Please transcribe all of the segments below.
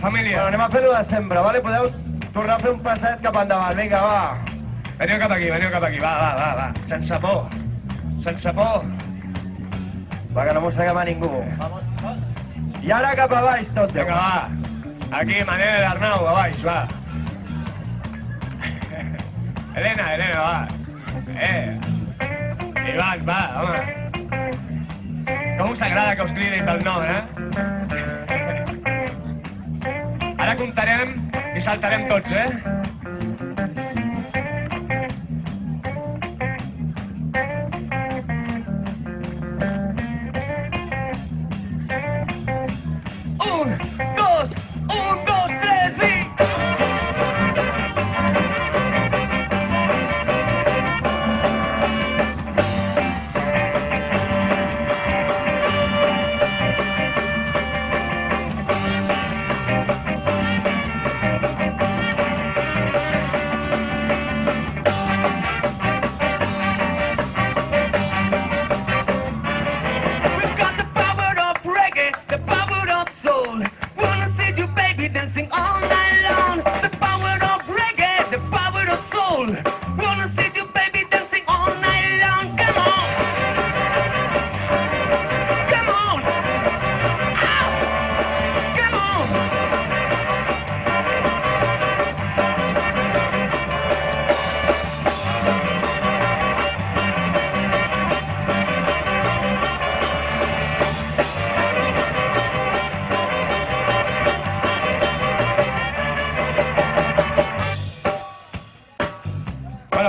Bueno, anem a fer-ho de sempre, vale? Podeu tornar a fer un passet cap endavant. Vinga, va. Veniu cap aquí, veniu cap aquí, va, va, va, va. Sense por. Sense por. Va, que no mosseguem a ningú. I ara cap a baix tot. Vinga, va. Aquí, Manel, Arnau, a baix, va. Helena, Helena, va. Eh. Ivan, va, home. Com us agrada que us cridin pel nom, eh? Comptarem i saltarem tots, eh?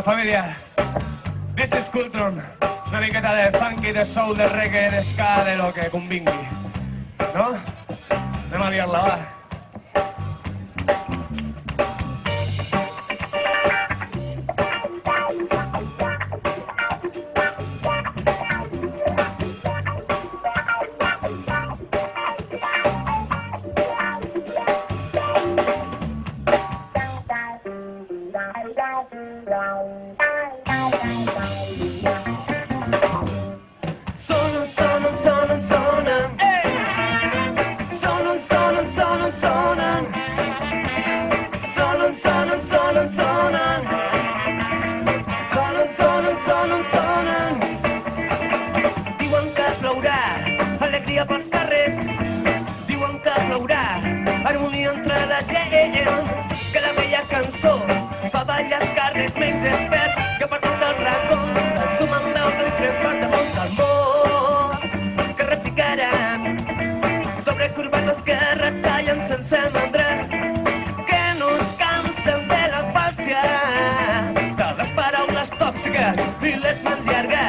Família, this is Cultron. Una miqueta de funky, de soul, de reggae, de ska, de lo que convingui. No? Anem a liar-la, va. Alegria pels carrers. Diuen que plourà, harmonia entre la gent. Que la vella cançó fa ballar els carrers menys experts que per tots els racons sumen veus de diferents parts de del món que repicaran sobre curvados que retallen sense mandra que no es cansen de la fàlcia de les paraules tòxiques i les mans llargues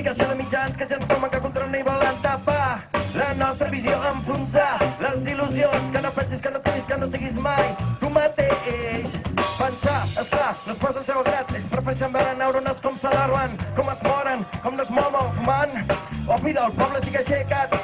intoxicació de mitjans que ja ens formen que controlen i volen tapar. La nostra visió, enfonsar les il·lusions que no pensis, que no tinguis, que no siguis mai tu mateix. Pensar, esclar, no es posa al seu grat. Ells prefereixen veure neurones com s'alarmen com es moren, com no es mouen. Del poble sí que aixecat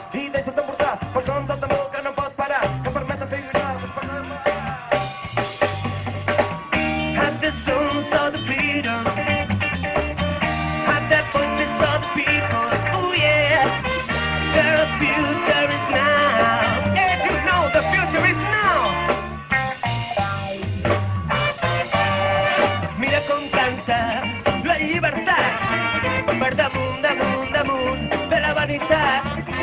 la